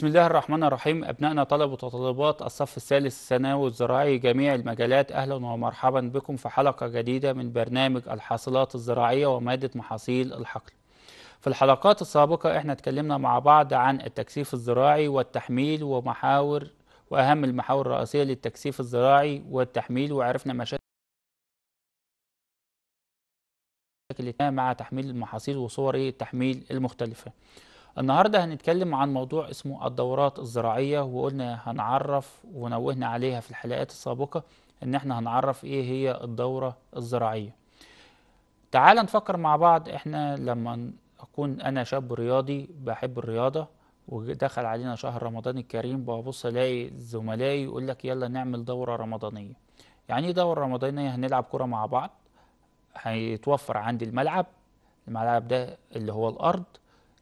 بسم الله الرحمن الرحيم. أبنائنا طلبة وطالبات الصف الثالث الثانوي الزراعي جميع المجالات أهلا ومرحبا بكم في حلقة جديدة من برنامج الحاصلات الزراعية ومادة محاصيل الحقل. في الحلقات السابقة إحنا اتكلمنا مع بعض عن التكثيف الزراعي والتحميل ومحاور وأهم المحاور الرئيسية للتكثيف الزراعي والتحميل وعرفنا مشاكل مع تحميل المحاصيل وصور التحميل المختلفة. النهاردة هنتكلم عن موضوع اسمه الدورات الزراعية وقلنا هنعرف ونوهنا عليها في الحلقات السابقة إن إحنا هنعرف إيه هي الدورة الزراعية. تعال نفكر مع بعض. إحنا لما أكون أنا شاب رياضي بحب الرياضة ودخل علينا شهر رمضان الكريم ببص ألاقي زملائي يقول لك يلا نعمل دورة رمضانية. يعني إيه دورة رمضانية؟ هنلعب كرة مع بعض هيتوفر عندي الملعب الملعب ده اللي هو الأرض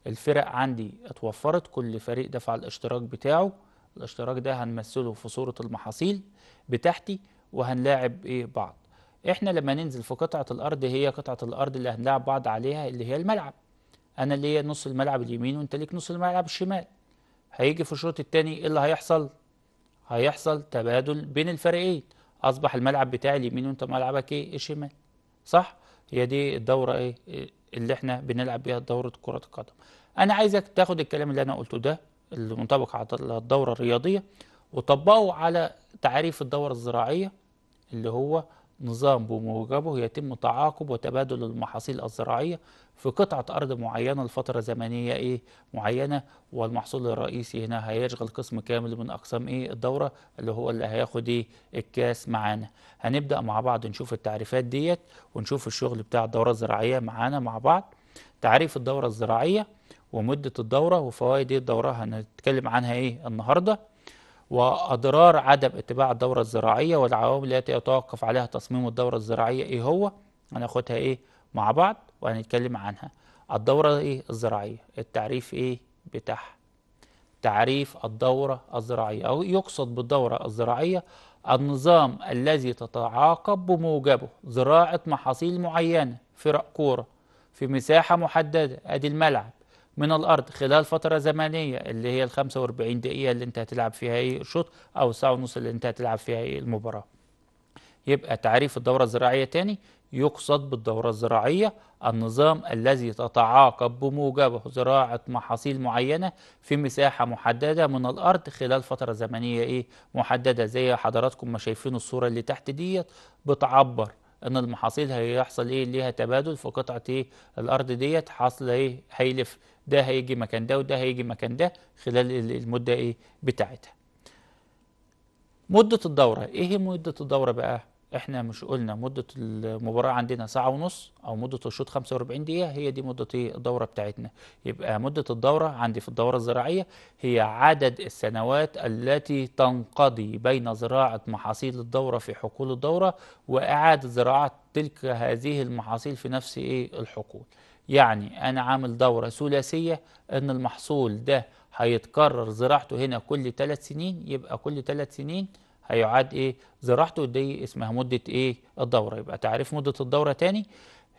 الفرق عندي اتوفرت كل فريق دفع الاشتراك بتاعه الاشتراك ده هنمثله في صورة المحاصيل بتاعتي وهنلاعب إيه بعض. إحنا لما ننزل في قطعة الأرض هي قطعة الأرض اللي هنلاعب بعض عليها اللي هي الملعب. أنا اللي هي نص الملعب اليمين وأنت ليك نص الملعب الشمال. هيجي في الشوط التاني إيه اللي هيحصل؟ هيحصل تبادل بين الفريقين. أصبح الملعب بتاعي اليمين وأنت ملعبك إيه؟ الشمال. صح؟ هي دي الدورة إيه؟ اللي إحنا بنلعب بيها دورة كرة القدم. أنا عايزك تاخد الكلام اللي أنا قلته ده اللي منطبق على الدورة الرياضية وطبقه على تعريف الدورة الزراعية اللي هو نظام بموجبه يتم تعاقب وتبادل المحاصيل الزراعية في قطعة أرض معينة لفترة زمنية إيه معينة. والمحصول الرئيسي هنا هيشغل قسم كامل من أقسام إيه الدورة اللي هو اللي هياخد إيه الكاس معانا. هنبدأ مع بعض نشوف التعريفات ديت ونشوف الشغل بتاع الدورة الزراعية معانا مع بعض. تعريف الدورة الزراعية ومدة الدورة وفوائد الدورة هنتكلم عنها إيه النهاردة. وأضرار عدم اتباع الدورة الزراعية والعوامل التي يتوقف عليها تصميم الدورة الزراعية إيه هو؟ هناخدها إيه مع بعض وهنتكلم عنها. الدورة إيه الزراعية التعريف إيه بتاعها؟ تعريف الدورة الزراعية أو يقصد بالدورة الزراعية النظام الذي تتعاقب بموجبه زراعة محاصيل معينة فرق كورة في مساحة محددة أدي الملعب من الأرض خلال فترة زمنية اللي هي ال 45 دقيقة اللي أنت هتلعب فيها إيه الشوط أو الساعة ونص اللي أنت هتلعب فيها إيه المباراة. يبقى تعريف الدورة الزراعية تاني يقصد بالدورة الزراعية النظام الذي تتعاقب بموجبة زراعة محاصيل معينة في مساحة محددة من الأرض خلال فترة زمنية إيه محددة. زي حضراتكم ما شايفين الصورة اللي تحت ديت بتعبر إن المحاصيل هيحصل إيه ليها تبادل في قطعة إيه الأرض ديت حاصل إيه هيلف ده هيجي مكان ده وده هيجي مكان ده خلال المدة إيه بتاعتها. مدة الدورة إيه هي مدة الدورة بقى؟ إحنا مش قلنا مدة المباراة عندنا ساعة ونص أو مدة الشوط 45 دقيقة هي دي مدة إيه الدورة بتاعتنا. يبقى مدة الدورة عندي في الدورة الزراعية هي عدد السنوات التي تنقضي بين زراعة محاصيل الدورة في حقول الدورة وإعادة زراعة تلك هذه المحاصيل في نفس إيه الحقول. يعني أنا عامل دورة ثلاثية إن المحصول ده هيتكرر زراعته هنا كل ثلاث سنين يبقى كل ثلاث سنين هيعاد إيه؟ زراعته. دي اسمها مدة إيه؟ الدورة. يبقى تعريف مدة الدورة تاني؟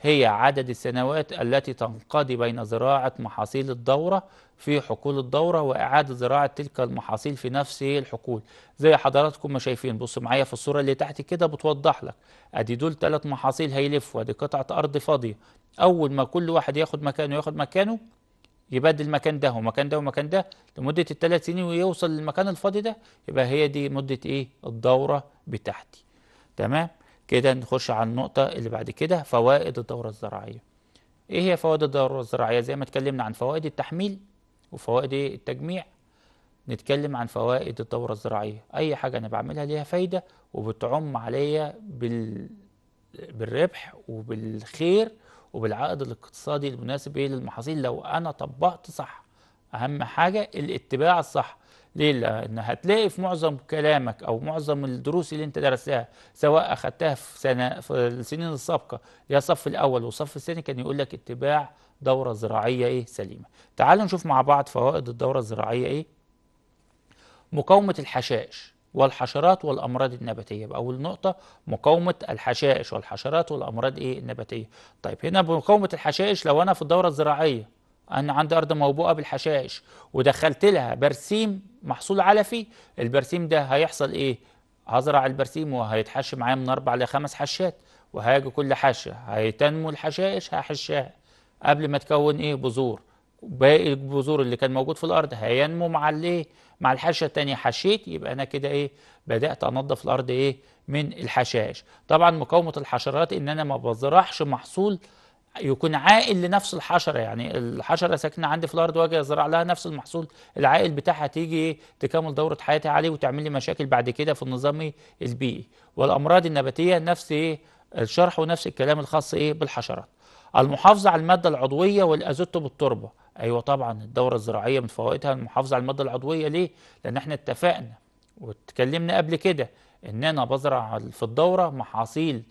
هي عدد السنوات التي تنقضي بين زراعة محاصيل الدورة في حقول الدورة وإعادة زراعة تلك المحاصيل في نفس الحقول. زي حضراتكم ما شايفين. بصوا معايا في الصورة اللي تحت كده بتوضح لك. أدي دول ثلاث محاصيل هيلفوا أدي قطعة أرض فاضية. أول ما كل واحد ياخد مكانه ياخد مكانه يبدل المكان ده ومكان ده ومكان ده لمدة الثلاث سنين ويوصل للمكان الفاضي ده يبقى هي دي مدة إيه؟ الدورة بتاعتي. تمام؟ كده نخش على النقطة اللي بعد كده فوائد الدورة الزراعية. إيه هي فوائد الدورة الزراعية؟ زي ما اتكلمنا عن فوائد التحميل وفوائد إيه؟ التجميع. نتكلم عن فوائد الدورة الزراعية. أي حاجة أنا بعملها ليها فايدة وبتعم عليا بال... بالربح وبالخير وبالعائد الاقتصادي المناسب إيه للمحاصيل. لو أنا طبقت صح أهم حاجة الاتباع الصح. ليه؟ لأن هتلاقي في معظم كلامك أو معظم الدروس اللي أنت درستها سواء أخدتها في سنة في السنين السابقة يا الصف الأول والصف الثاني كان يقول لك اتباع دورة زراعية إيه؟ سليمة. تعالوا نشوف مع بعض فوائد الدورة الزراعية إيه؟ مقاومة الحشائش. والحشرات والأمراض النباتية. يبقى أول نقطة مقاومة الحشائش والحشرات والأمراض إيه؟ النباتية. طيب هنا بمقاومة الحشائش لو أنا في الدورة الزراعية أنا عندي أرض موبوءة بالحشائش ودخلت لها برسيم محصول علفي البرسيم ده هيحصل إيه؟ هزرع البرسيم وهيتحش معايا من أربع لخمس حشات وهاجي كل حشة هيتنمو الحشائش هحشها قبل ما تكون إيه؟ بذور. باقي البذور اللي كان موجود في الأرض هينمو مع الايه مع الحشه التانية. حشيت يبقى أنا كده إيه؟ بدأت أنظف الأرض إيه؟ من الحشائش طبعا مقاومة الحشرات إن أنا ما بزرعش محصول يكون عائل لنفس الحشرة. يعني الحشرة ساكنة عندي في الأرض وأجي أزرع لها نفس المحصول العائل بتاعها تيجي إيه؟ تكمل دورة حياتها عليه وتعمل لي مشاكل بعد كده في النظام إيه؟ البيئي. والأمراض النباتية نفس إيه؟ الشرح ونفس الكلام الخاص إيه؟ بالحشرات. المحافظة على المادة العضوية والأزوت بالتربة. أيوه طبعا الدورة الزراعية من فوائدها المحافظة على الماده العضوية. ليه؟ لأن إحنا اتفقنا واتكلمنا قبل كده ان أنا بزرع في الدورة محاصيل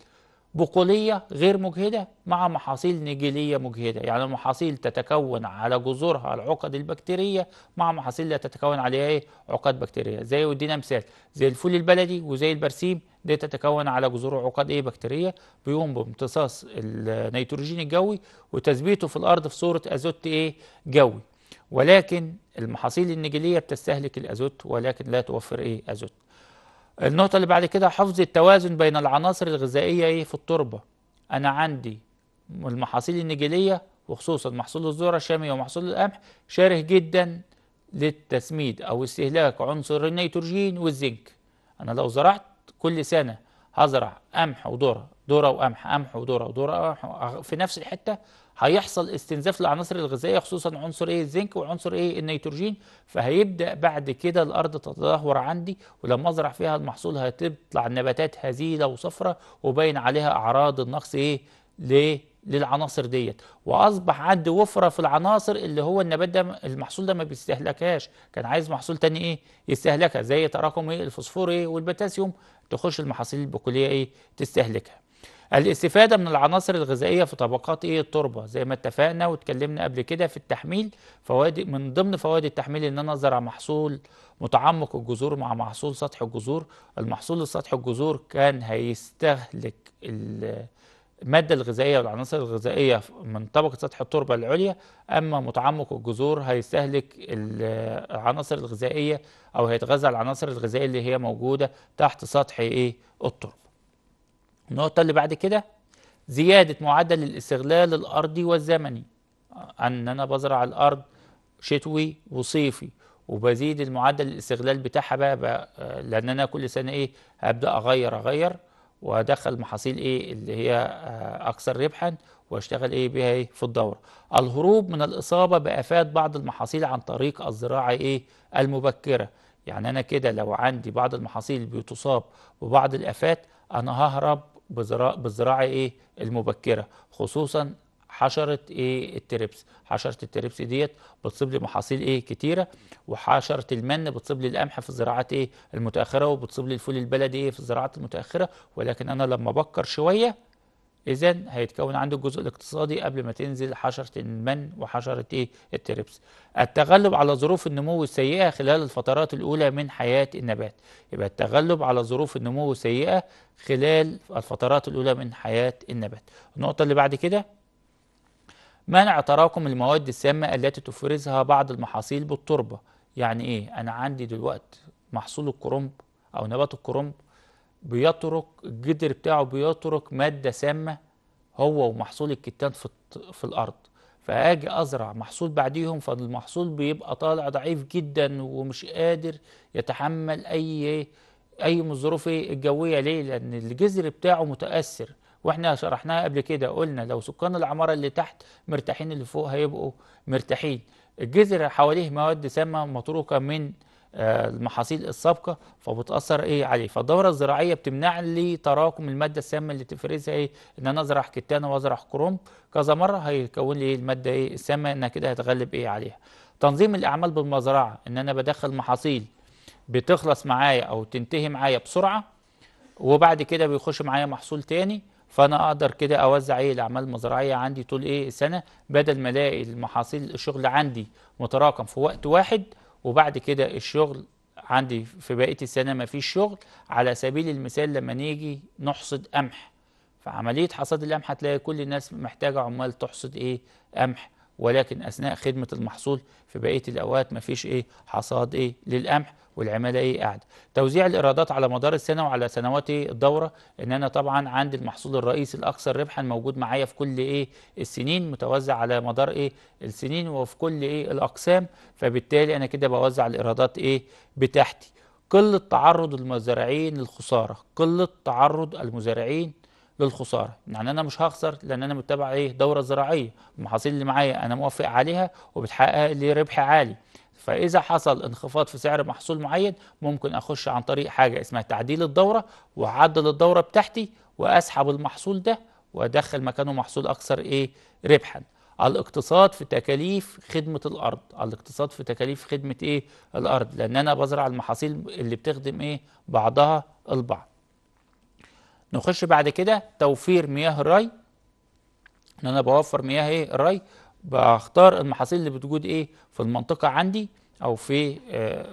بقولية غير مجهدة مع محاصيل نجيليه مجهدة. يعني المحاصيل تتكون على جذورها العقد البكتيرية مع محاصيل لا تتكون عليها إيه؟ عقد بكتيرية. زي ودينا مثال زي الفول البلدي وزي البرسيم دي تتكون على جذور عقد إيه؟ بكتيرية. بيقوم بامتصاص النيتروجين الجوي وتثبيته في الأرض في صورة أزوت إيه؟ جوي. ولكن المحاصيل النجيليه بتستهلك الأزوت ولكن لا توفر إيه؟ أزوت. النقطة اللي بعد كده حفظ التوازن بين العناصر الغذائية إيه؟ في التربة. أنا عندي المحاصيل النجيلية وخصوصا محصول الذرة الشامية ومحصول القمح شاره جدا للتسميد أو استهلاك عنصر النيتروجين والزنك. أنا لو زرعت كل سنة هزرع قمح وذرة ذرة وقمح قمح وذرة وذرة في نفس الحتة هيحصل استنزاف للعناصر الغذائية خصوصا عنصر إيه الزنك وعنصر إيه النيتروجين فهيبدأ بعد كده الأرض تتدهور عندي ولما أزرع فيها المحصول هتطلع النباتات هزيلة وصفرة وباين عليها أعراض النقص إيه؟ ليه للعناصر ديت. وأصبح عندي وفرة في العناصر اللي هو النبات ده المحصول ده ما بيستهلكهاش. كان عايز محصول تاني إيه؟ يستهلكها زي تراكم إيه؟ الفوسفور إيه؟ والبوتاسيوم. تخش المحاصيل البقولية إيه؟ تستهلكها. الاستفادة من العناصر الغذائية في طبقات إيه التربة؟ زي ما اتفقنا واتكلمنا قبل كده في التحميل فوائد من ضمن فوائد التحميل إن أنا أزرع محصول متعمق الجذور مع محصول سطح الجذور. المحصول السطح الجذور كان هيستهلك المادة الغذائية والعناصر الغذائية من طبقة سطح التربة العليا أما متعمق الجذور هيستهلك العناصر الغذائية أو هيتغذى العناصر الغذائية اللي هي موجودة تحت سطح إيه التربة. النقطة اللي بعد كده زيادة معدل الاستغلال الأرضي والزمني. أن أنا بزرع الأرض شتوي وصيفي وبزيد المعدل الاستغلال بتاعها بقى, بقى لأن أنا كل سنة إيه هبدأ أغير أغير وأدخل محاصيل إيه اللي هي أكثر ربحا وأشتغل إيه بها إيه في الدورة. الهروب من الإصابة بافات بعض المحاصيل عن طريق الزراعة إيه المبكرة. يعني أنا كده لو عندي بعض المحاصيل بتصاب ببعض الأفات أنا ههرب بالزراعة إيه؟ المبكرة. خصوصا حشرة إيه؟ التربس حشرة التربس ديت بتصيب لي محاصيل إيه؟ كتيرة. وحشرة المن بتصيب لي القمح في الزراعات إيه؟ المتأخرة وبتصيب لي الفول البلدي إيه؟ في الزراعات المتأخرة. ولكن أنا لما بكر شوية اذا هيتكون عنده الجزء الاقتصادي قبل ما تنزل حشرة المن وحشرة إيه؟ التربس التغلب على ظروف النمو السيئة خلال الفترات الأولى من حياة النبات. يبقى التغلب على ظروف النمو السيئة خلال الفترات الأولى من حياة النبات. النقطة اللي بعد كده منع تراكم المواد السامة التي تفرزها بعض المحاصيل بالتربة. يعني إيه؟ أنا عندي دلوقتي محصول الكرنب أو نبات الكرنب بيترك الجدر بتاعه بيترك مادة سامة هو ومحصول الكتان في, في الأرض. فأجي أزرع محصول بعديهم فالمحصول بيبقى طالع ضعيف جدا ومش قادر يتحمل أي أي من الظروف الجوية. ليه؟ لأن الجذر بتاعه متأثر. وإحنا شرحناها قبل كده قلنا لو سكان العمارة اللي تحت مرتاحين اللي فوق هيبقوا مرتاحين. الجذر حواليه مواد سامة متروكة من المحاصيل السابقة فبتأثر إيه عليه. فالدورة الزراعية بتمنع لي تراكم المادة السامة اللي تفرزها إيه إن أنا أزرع كتانه وأزرع كروم. كذا مرة هيكون لي المادة إيه السامة إنها كده هتغلب إيه عليها. تنظيم الأعمال بالمزرعة إن أنا بدخل محاصيل بتخلص معايا أو تنتهي معايا بسرعة وبعد كده بيخش معايا محصول تاني فأنا أقدر كده أوزع إيه الأعمال المزرعية عندي طول إيه السنة بدل ما ألاقي المحاصيل الشغل عندي متراكم في وقت واحد وبعد كده الشغل عندي في بقية السنة ما فيش شغل على سبيل المثال لما نيجي نحصد قمح. فعملية حصاد القمح هتلاقي كل الناس محتاجة عمال تحصد إيه؟ قمح. ولكن أثناء خدمة المحصول في بقية الأوقات مفيش إيه؟ حصاد إيه؟ للقمح. والعماله إيه؟ قاعدة. توزيع الإيرادات على مدار السنة وعلى سنوات الدورة إن أنا طبعا عندي المحصول الرئيسي الاكثر ربحا موجود معايا في كل إيه؟ السنين متوزع على مدار إيه؟ السنين وفي كل إيه؟ الأقسام فبالتالي أنا كده بوزع الإيرادات إيه؟ بتاعتي. قلة تعرض المزارعين للخسارة. قلة تعرض المزارعين للخسارة. يعني أنا مش هخسر لأن أنا متبع إيه؟ دورة زراعية. المحاصيل اللي معايا أنا موافق عليها وبتحقق لي ربح عالي. فإذا حصل انخفاض في سعر محصول معين ممكن أخش عن طريق حاجة اسمها تعديل الدورة وأعدل الدورة بتاعتي وأسحب المحصول ده وأدخل مكانه محصول أكثر إيه ربحا. الاقتصاد في تكاليف خدمة الأرض. الاقتصاد في تكاليف خدمة إيه؟ الأرض. لأن أنا بزرع المحاصيل اللي بتخدم إيه؟ بعضها البعض. نخش بعد كده توفير مياه الري. إن أنا بوفر مياه إيه؟ الري. بختار المحاصيل اللي بتوجد إيه في المنطقة عندي أو في آه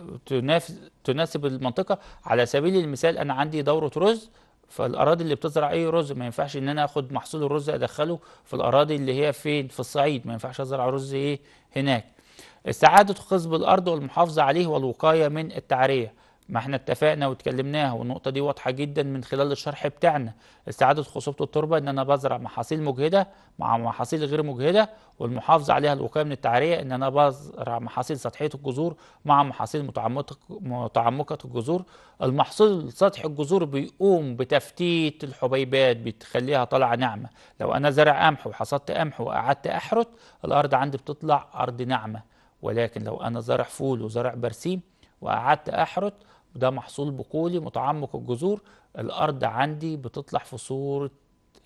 تناسب المنطقة. على سبيل المثال أنا عندي دورة رز فالأراضي اللي بتزرع إيه رز ما ينفعش إن أنا آخد محصول الرز أدخله في الأراضي اللي هي فين؟ في الصعيد. ما ينفعش أزرع رز إيه؟ هناك. استعادة خصب الأرض والمحافظة عليه والوقاية من التعرية. ما إحنا اتفقنا واتكلمناها والنقطة دي واضحة جدا من خلال الشرح بتاعنا. استعادة خصوبة التربة إن أنا بزرع محاصيل مجهدة مع محاصيل غير مجهدة والمحافظة عليها الوقاية من التعرية إن أنا بزرع محاصيل سطحية الجذور مع محاصيل متعمقة الجذور. المحصول سطحي الجذور بيقوم بتفتيت الحبيبات بتخليها طالعة ناعمة. لو أنا زرع قمح وحصدت قمح وقعدت احرث الأرض عندي بتطلع أرض ناعمة. ولكن لو أنا زرع فول وزرع برسيم وقعدت احرث ده محصول بقولي متعمق الجذور الأرض عندي بتطلع في صورة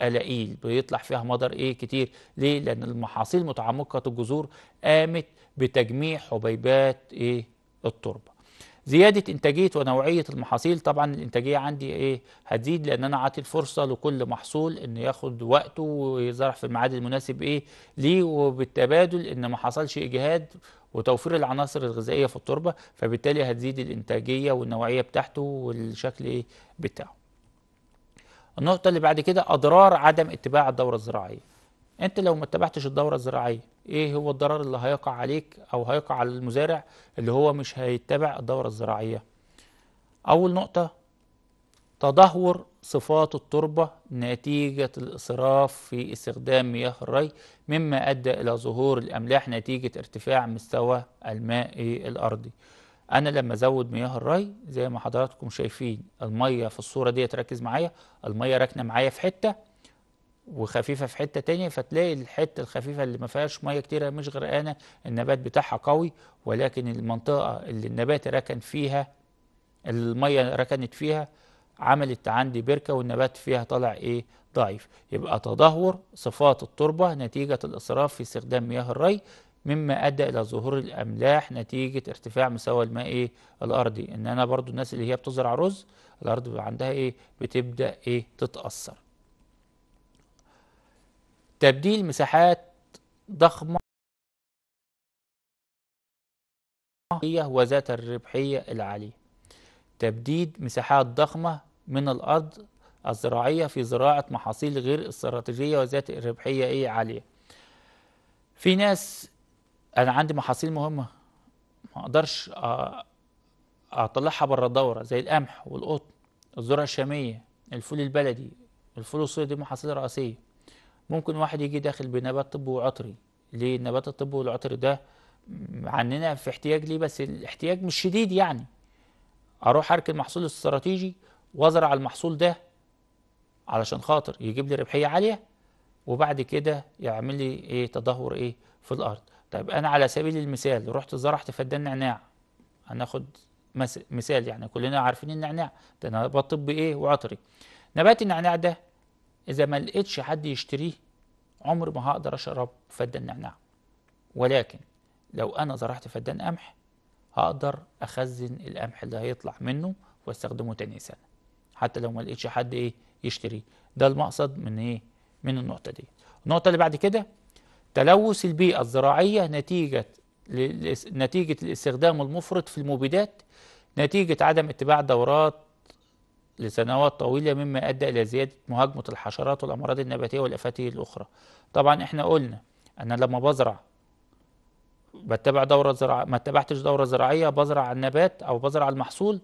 قلاقيل بيطلع فيها مدر إيه كتير. ليه؟ لأن المحاصيل متعمقة الجذور قامت بتجميع حبيبات إيه؟ التربة. زيادة إنتاجية ونوعية المحاصيل طبعا الإنتاجية عندي إيه هتزيد لأن أنا عاطي الفرصه لكل محصول ان ياخد وقته ويزرع في الميعاد المناسب إيه ليه وبالتبادل إن ما حصلش إجهاد وتوفير العناصر الغذائية في التربة فبالتالي هتزيد الإنتاجية والنوعية بتاعته والشكل إيه بتاعه. النقطة اللي بعد كده أضرار عدم اتباع الدورة الزراعية. انت لو ما اتبعتش الدورة الزراعية إيه هو الضرر اللي هيقع عليك أو هيقع على المزارع اللي هو مش هيتبع الدورة الزراعية. أول نقطة تدهور صفات التربة نتيجة الإسراف في استخدام مياه الري مما أدى إلى ظهور الأملاح نتيجة ارتفاع مستوى الماء الأرضي أنا لما أزود مياه الري زي ما حضراتكم شايفين المية في الصورة دي تركز معايا المية راكنة معايا في حتة وخفيفة في حتة تانية فتلاقي الحتة الخفيفة اللي ما فيهاش مية كتيرة مش غرقانة النبات بتاعها قوي ولكن المنطقة اللي النبات ركن فيها المية ركنت فيها عملت عندي بركة والنبات فيها طالع إيه؟ ضعيف. يبقى تدهور صفات التربة نتيجة الإسراف في استخدام مياه الري مما أدى إلى ظهور الأملاح نتيجة ارتفاع مستوى الماء إيه؟ الأرضي. إن أنا برضو الناس اللي هي بتزرع رز بيبقى عندها إيه؟ بتبدأ إيه؟ تتأثر. تبديل مساحات ضخمة وذات الربحية العالية. تبديد مساحات ضخمة من الأرض الزراعية في زراعة محاصيل غير استراتيجية وذات ربحية إيه عالية. في ناس أنا عندي محاصيل مهمة ما أقدرش أطلعها بره الدورة زي القمح والقطن الذرة الشامية الفول البلدي الفول الصويا دي محاصيل رئيسية. ممكن واحد يجي داخل بنبات طبي وعطري. ليه؟ النبات الطبي والعطري ده عننا في احتياج ليه؟ بس الاحتياج مش شديد يعني. أروح اركن المحصول الاستراتيجي وازرع المحصول ده علشان خاطر يجيب لي ربحية عالية وبعد كده يعمل لي إيه؟ تدهور إيه؟ في الأرض. طيب أنا على سبيل المثال رحت زرعت فدان نعناع. هناخد مثال يعني كلنا عارفين النعناع. ده نبات طبي إيه؟ وعطري. نبات النعناع ده إذا ما لقيتش حد يشتريه عمري ما هقدر اشرب فدان نعناع. ولكن لو أنا زرعت فدان قمح هقدر أخزن القمح اللي هيطلع منه واستخدمه تاني سنة. حتى لو ما لقيتش حد إيه يشتريه. ده المقصد من إيه؟ من النقطة دي. النقطة اللي بعد كده تلوث البيئة الزراعية نتيجة نتيجة الاستخدام المفرط في المبيدات نتيجة عدم اتباع دورات لسنوات طويلة مما أدى إلى زيادة مهاجمة الحشرات والأمراض النباتية والآفات الأخرى. طبعا إحنا قلنا أنا لما بزرع بتبع دورة زراعية ما اتبعتش دورة زراعية بزرع النبات أو بزرع المحصول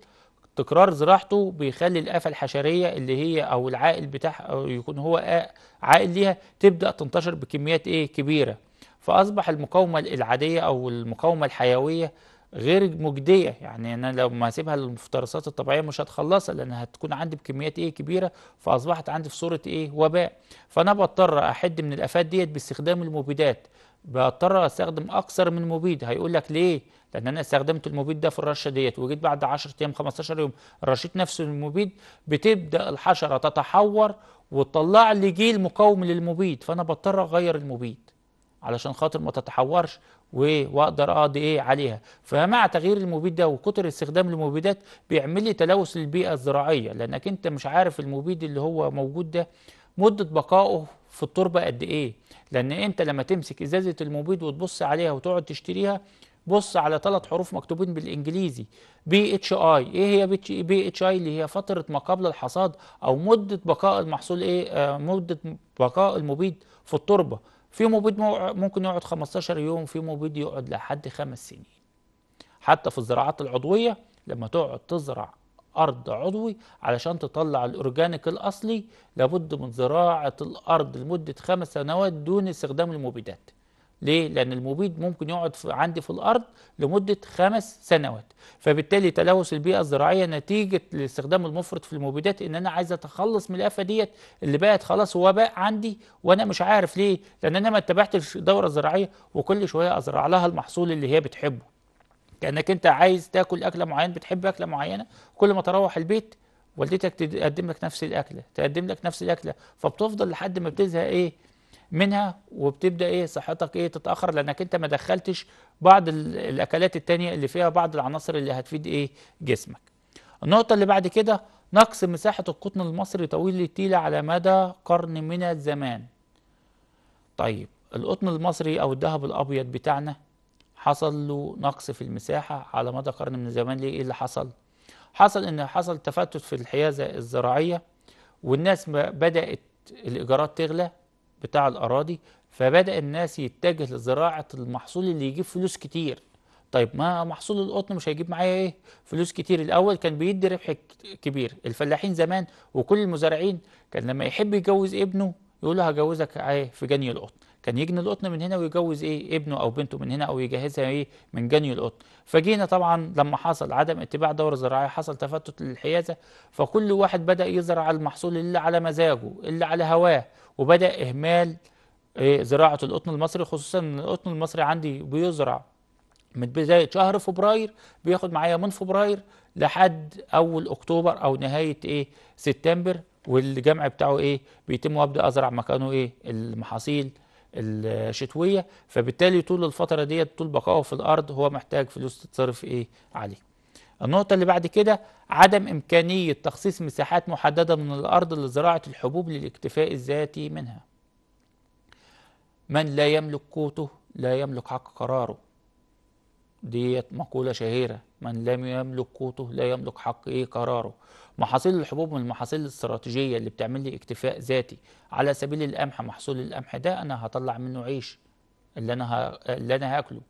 تكرار زراعته بيخلي الآفة الحشرية اللي هي أو العائل بتاعها أو يكون هو عائل ليها تبدأ تنتشر بكميات إيه؟ كبيرة. فأصبح المقاومة العادية أو المقاومة الحيوية غير مجدية. يعني أنا لو ما هسيبها للمفترسات الطبيعية مش هتخلصها لأن هتكون عندي بكميات إيه كبيرة فأصبحت عندي في صورة إيه وباء. فأنا بضطر أحد من الآفات ديت باستخدام المبيدات. بضطر أستخدم أكثر من مبيد. هيقول لك ليه؟ لأن أنا استخدمت المبيد ده في الرشة ديت وجيت بعد 10 أيام 15 يوم رشيت نفس المبيد. بتبدأ الحشرة تتحور وتطلع لي جيل مقاوم للمبيد. فأنا بضطر أغير المبيد. علشان خاطر ما تتحورش واقدر اقضي إيه عليها. فمع تغيير المبيد ده وكتر استخدام المبيدات بيعمل لي تلوث للبيئة الزراعية. لأنك انت مش عارف المبيد اللي هو موجود ده مدة بقائه في التربة قد إيه. لأن انت لما تمسك إزازة المبيد وتبص عليها وتقعد تشتريها بص على ثلاث حروف مكتوبين بالإنجليزي. بي اتش اي إيه هي بي اتش اي اللي هي فترة ما قبل الحصاد أو مدة بقاء المحصول إيه؟ آه مدة بقاء المبيد في التربة. في مبيد ممكن يقعد 15 يوم في مبيد يقعد لحد خمس سنين. حتى في الزراعات العضوية لما تقعد تزرع أرض عضوي علشان تطلع الأورجانيك الأصلي لابد من زراعة الأرض لمدة خمس سنوات دون استخدام المبيدات. ليه؟ لأن المبيد ممكن يقعد عندي في الأرض لمدة خمس سنوات فبالتالي تلوث البيئة الزراعية نتيجة الاستخدام المفرط في المبيدات إن أنا عايز أتخلص من الآفة ديت اللي بقت خلاص وباء عندي وأنا مش عارف ليه؟ لأن أنا ما اتبعتش دورة زراعية وكل شوية أزرع لها المحصول اللي هي بتحبه كأنك أنت عايز تاكل أكلة معينة بتحب أكلة معينة كل ما تروح البيت والدتك تقدم لك نفس الأكلة تقدم لك نفس الأكلة فبتفضل لحد ما بتزهق إيه منها وبتبدأ إيه صحتك إيه تتأخر لأنك أنت ما دخلتش بعض ال- الأكلات التانية اللي فيها بعض العناصر اللي هتفيد إيه جسمك. النقطة اللي بعد كده نقص مساحة القطن المصري طويل التيله على مدى قرن من الزمان. طيب القطن المصري أو الذهب الأبيض بتاعنا حصل له نقص في المساحة على مدى قرن من الزمان. ليه؟ إيه اللي حصل؟ حصل إن حصل تفتت في الحيازة الزراعية والناس ما بدأت الإيجارات تغلى بتاع الأراضي فبدأ الناس يتجه لزراعة المحصول اللي يجيب فلوس كتير. طيب ما محصول القطن مش هيجيب معايا إيه؟ فلوس كتير. الأول كان بيدي ربح كبير. الفلاحين زمان وكل المزارعين كان لما يحب يجوز ابنه يقول له هجوزك إيه؟ في جني القطن. كان يجني القطن من هنا ويجوز إيه؟ ابنه أو بنته من هنا أو يجهزها إيه؟ من جني القطن. فجينا طبعا لما حصل عدم اتباع دورة زراعية حصل تفتت للحيازة فكل واحد بدأ يزرع المحصول اللي على مزاجه اللي على هواه. وبدأ إهمال إيه، زراعة القطن المصري خصوصا إن القطن المصري عندي بيزرع من بداية شهر فبراير بياخد معايا من فبراير لحد أول أكتوبر أو نهاية إيه سبتمبر والجمع بتاعه إيه بيتم وأبدأ أزرع مكانه إيه المحاصيل الشتوية. فبالتالي طول الفترة ديت طول بقائه في الأرض هو محتاج فلوس تتصرف إيه عليه. النقطة اللي بعد كده عدم إمكانية تخصيص مساحات محددة من الأرض لزراعة الحبوب للاكتفاء الذاتي منها. من لا يملك قوته لا يملك حق قراره. ديت مقولة شهيرة. من لم يملك قوته لا يملك حق إيه قراره. محاصيل الحبوب من المحاصيل الاستراتيجية اللي بتعمل لي اكتفاء ذاتي. على سبيل القمح محصول القمح ده أنا هطلع منه عيش اللي أنا ه... اللي أنا هاكله.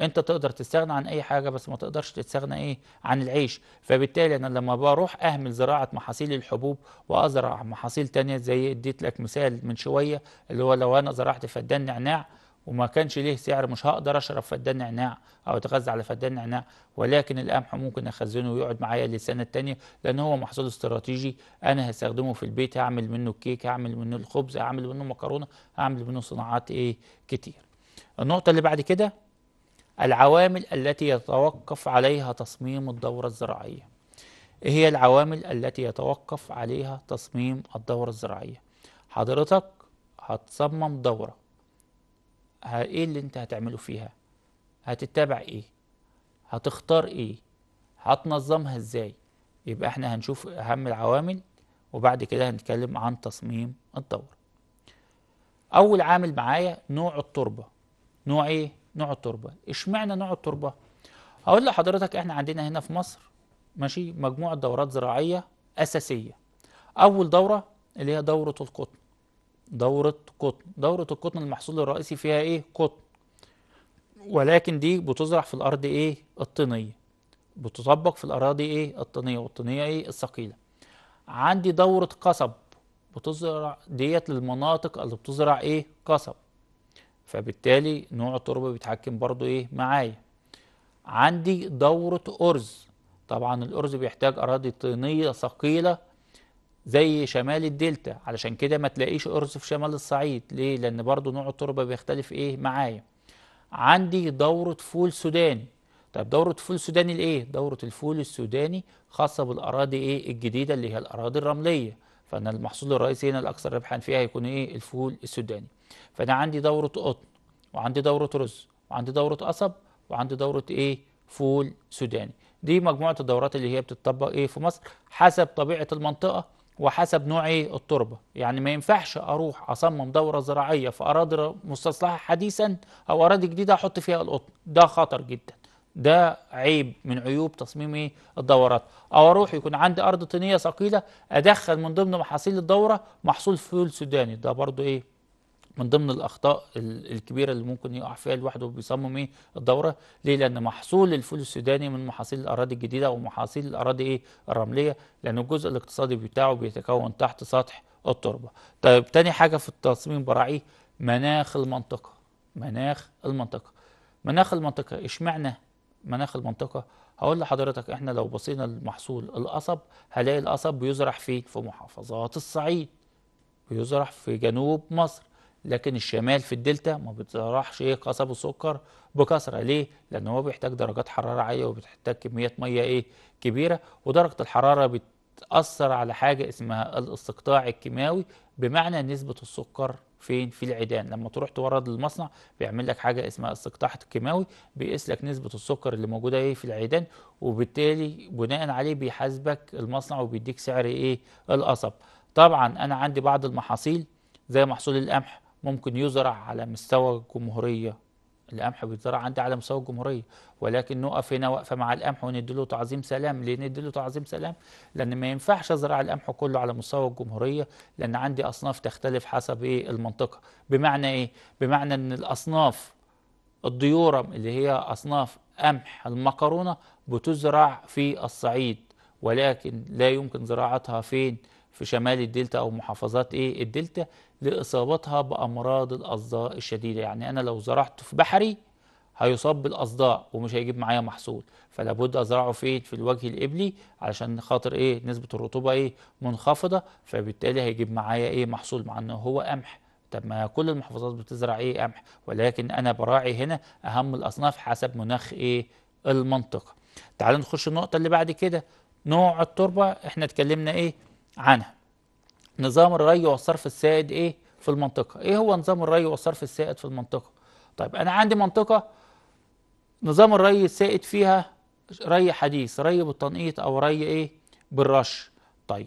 انت تقدر تستغنى عن اي حاجة بس ما تقدرش تستغنى إيه؟ عن العيش. فبالتالي أنا لما بروح اهمل زراعة محاصيل الحبوب وازرع محاصيل تانية زي اديت لك مثال من شوية اللي هو لو أنا زرعت فدان نعناع وما كانش ليه سعر مش هقدر اشرب فدان نعناع أو اتغذى على فدان نعناع ولكن القمح ممكن اخزنه ويقعد معايا للسنة التانية لأن هو محصول استراتيجي. أنا هستخدمه في البيت هعمل منه الكيك هعمل منه الخبز هعمل منه مكرونة هعمل منه صناعات إيه؟ كتير. النقطة اللي بعد كده العوامل التي يتوقف عليها تصميم الدورة الزراعية. إيه هي العوامل التي يتوقف عليها تصميم الدورة الزراعية؟ حضرتك هتصمم دورة. ه- إيه اللي أنت هتعمله فيها؟ هتتبع إيه؟ هتختار إيه؟ هتنظمها إزاي؟ يبقى إحنا هنشوف أهم العوامل وبعد كده هنتكلم عن تصميم الدورة. أول عامل معايا نوع التربة. نوع إيه؟ نوع التربة. اشمعنى نوع التربة؟ هقول لحضرتك إحنا عندنا هنا في مصر ماشي مجموعة دورات زراعية أساسية. أول دورة اللي هي دورة القطن. دورة قطن. دورة القطن المحصول الرئيسي فيها إيه؟ قطن. ولكن دي بتزرع في الأرض إيه؟ الطينية. بتطبق في الأراضي إيه؟ الطينية. والطينية إيه؟ الثقيلة. عندي دورة قصب. بتزرع ديت للمناطق اللي بتزرع إيه؟ قصب. فبالتالي نوع التربة بيتحكم برضو إيه؟ معايا. عندي دورة أرز. طبعا الأرز بيحتاج أراضي طينية ثقيلة زي شمال الدلتا. علشان كده ما تلاقيش أرز في شمال الصعيد. ليه؟ لأن برضو نوع التربة بيختلف إيه؟ معايا. عندي دورة فول سوداني. طيب دورة فول سوداني لإيه؟ دورة الفول السوداني خاصة بالأراضي إيه؟ الجديدة اللي هي الأراضي الرملية. فأنا المحصول الرئيسي هنا الأكثر ربحا فيها هيكون إيه؟ الفول السوداني. فأنا عندي دورة قطن وعندي دورة رز وعندي دورة قصب وعندي دورة إيه؟ فول سوداني. دي مجموعة الدورات اللي هي بتطبق إيه في مصر حسب طبيعة المنطقة وحسب نوع إيه؟ التربة. يعني ما ينفعش أروح أصمم دورة زراعية في أراضي مستصلحة حديثا أو أراضي جديدة أحط فيها القطن. ده خطر جدا. ده عيب من عيوب تصميم إيه؟ الدورات. أو أروح يكون عندي أرض طينية ثقيلة أدخل من ضمن محاصيل الدورة محصول فول سوداني. ده برضو إيه؟ من ضمن الأخطاء الكبيرة اللي ممكن يقع فيها الواحد وهو بيصمم إيه؟ الدورة. ليه؟ لأن محصول الفول السوداني من محاصيل الأراضي الجديدة أو محاصيل الأراضي إيه؟ الرملية لأن الجزء الاقتصادي بتاعه بيتكون تحت سطح التربة. طيب تاني حاجة في التصميم براعيه مناخ المنطقة. مناخ المنطقة. مناخ المنطقة إشمعنى مناخ المنطقة. هقول لحضرتك إحنا لو بصينا للمحصول القصب هلاقي القصب بيزرع فين في محافظات الصعيد بيزرع في جنوب مصر لكن الشمال في الدلتا ما بتزرعش إيه قصب وسكر بكثرة. ليه؟ لأن هو بيحتاج درجات حرارة عالية وبتحتاج كميات مية إيه كبيرة ودرجة الحرارة بتأثر على حاجة اسمها الاستقطاع الكيماوي بمعنى نسبة السكر فين؟ في العيدان. لما تروح تورد للمصنع بيعمل لك حاجة اسمها استقطاع كيماوي بيقيس لك نسبة السكر اللي موجودة إيه في العيدان وبالتالي بناء عليه بيحاسبك المصنع وبيديك سعر إيه؟ القصب طبعا أنا عندي بعض المحاصيل زي محصول القمح ممكن يزرع على مستوى الجمهوريه القمح بيتزرع عندي على مستوى الجمهورية. ولكن نقف هنا وقفة مع القمح ونديله تعظيم سلام. ليه نديله تعظيم سلام؟ لأن ما ينفعش أزرع القمح كله على مستوى الجمهورية لأن عندي أصناف تختلف حسب إيه المنطقة. بمعنى إيه؟ بمعنى إن الأصناف ال durum اللي هي أصناف قمح المكرونة بتزرع في الصعيد ولكن لا يمكن زراعتها فين؟ في شمال الدلتا أو محافظات إيه الدلتا؟ لإصابتها بأمراض الأصداء الشديدة. يعني أنا لو زرعت في بحري هيصاب بالأصداء ومش هيجيب معايا محصول. فلا بد ازرعه فين في الوجه القبلي علشان خاطر إيه؟ نسبة الرطوبة إيه؟ منخفضة فبالتالي هيجيب معايا إيه؟ محصول مع إنه هو قمح. طب ما كل المحافظات بتزرع إيه؟ قمح. ولكن أنا براعي هنا أهم الأصناف حسب مناخ إيه؟ المنطقة. تعالوا نخش النقطة اللي بعد كده. نوع التربة إحنا اتكلمنا إيه؟ عنها. نظام الري والصرف السائد إيه؟ في المنطقة. إيه هو نظام الري والصرف السائد في المنطقة؟ طيب أنا عندي منطقة نظام الري السائد فيها ري حديث ري بالتنقيط أو ري إيه؟ بالرش. طيب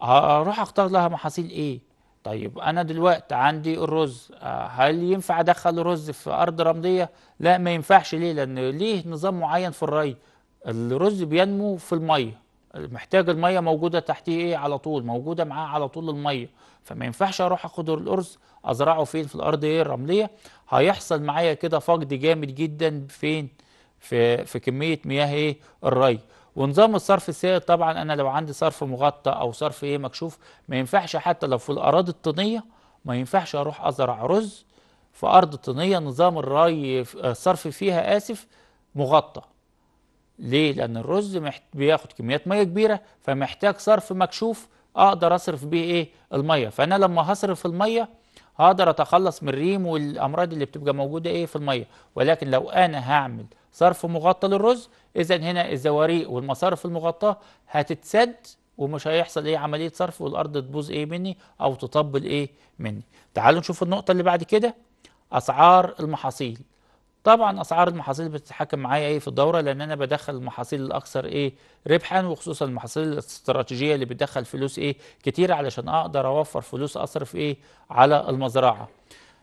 هروح أختار لها محاصيل إيه؟ طيب أنا دلوقتي عندي الرز. هل ينفع أدخل رز في أرض رملية؟ لا ما ينفعش. ليه؟ لأن ليه نظام معين في الري؟ الرز بينمو في المية. محتاج المية موجودة تحتيه إيه؟ على طول موجودة معاه على طول المية. فما ينفعش أروح اخد الارز ازرعه فين؟ في الأرض إيه؟ الرملية. هيحصل معايا كده فقد جامد جدا. فين؟ في في كمية مياه إيه؟ الري. ونظام الصرف السائد طبعا أنا لو عندي صرف مغطى أو صرف إيه مكشوف ما ينفعش حتى لو في الأراضي الطينية ما ينفعش أروح أزرع رز في أرض طينية. نظام الري الصرف فيها آسف مغطى. ليه؟ لأن الرز. بياخد كميات مية كبيرة فمحتاج صرف مكشوف أقدر أصرف بيه إيه؟ المية، فأنا لما هصرف المية هقدر أتخلص من الريم والأمراض اللي بتبقى موجودة إيه في المية، ولكن لو أنا هعمل صرف مغطى للرز إذا هنا الزواريق والمصارف المغطاة هتتسد ومش هيحصل إيه عملية صرف والأرض تبوظ إيه مني أو تطبل إيه مني تعالوا نشوف النقطة اللي بعد كده أسعار المحاصيل طبعا أسعار المحاصيل بتتحكم معايا إيه في الدورة لأن أنا بدخل المحاصيل الأكثر إيه ربحا وخصوصا المحاصيل الاستراتيجية اللي بتدخل فلوس إيه كتير علشان أقدر أوفر فلوس أصرف إيه على المزرعة.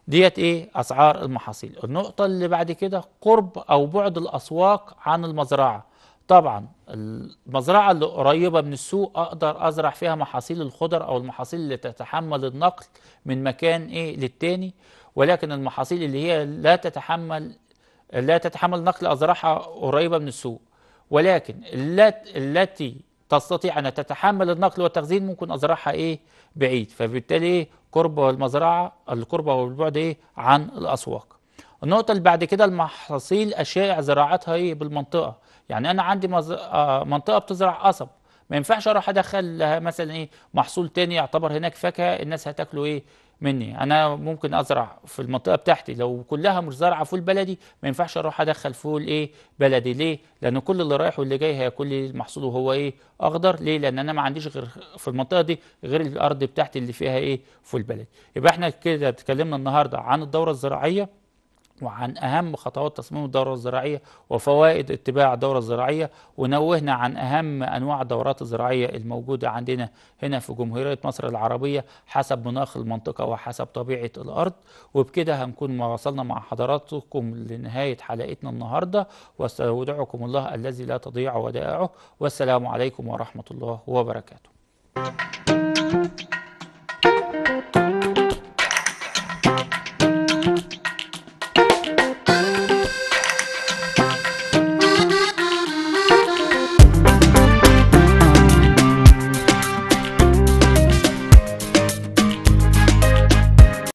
ديت إيه أسعار المحاصيل. النقطة اللي بعد كده قرب أو بعد الأسواق عن المزرعة. طبعا المزرعة اللي قريبة من السوق أقدر أزرع فيها محاصيل الخضر أو المحاصيل اللي تتحمل النقل من مكان إيه للتاني ولكن المحاصيل اللي هي لا تتحمل لا تتحمل نقل أزرعها قريبة من السوق. ولكن التي تستطيع أن تتحمل النقل والتخزين ممكن أزرعها إيه؟ بعيد. فبالتالي إيه؟ قرب المزرعة القرب والبعد إيه؟ عن الأسواق. النقطة اللي بعد كده المحاصيل الشائع زراعتها إيه؟ بالمنطقة. يعني أنا عندي مز... آه منطقة بتزرع قصب. ما ينفعش أروح أدخل لها مثلا إيه؟ محصول تاني يعتبر هناك فاكهة الناس هتاكله إيه؟ مني. أنا ممكن أزرع في المنطقة بتاعتي. لو كلها مش زارعة فول بلدي ما ينفعش أروح أدخل فول إيه بلدي. ليه؟ لأن كل اللي رايح واللي جاي هياكل لي المحصول وهو إيه أخضر. ليه؟ لأن أنا ما عنديش غير في المنطقة دي غير الأرض بتاعتي اللي فيها إيه فول بلدي. يبقى إحنا كده اتكلمنا النهارده عن الدورة الزراعية. وعن أهم خطوات تصميم الدورة الزراعية وفوائد اتباع الدورة الزراعية ونوهنا عن أهم أنواع الدورات الزراعية الموجودة عندنا هنا في جمهورية مصر العربية حسب مناخ المنطقة وحسب طبيعة الأرض. وبكده هنكون ما وصلنا مع حضراتكم لنهاية حلقتنا النهاردة. واستودعكم الله الذي لا تضيع ودائعه. والسلام عليكم ورحمة الله وبركاته.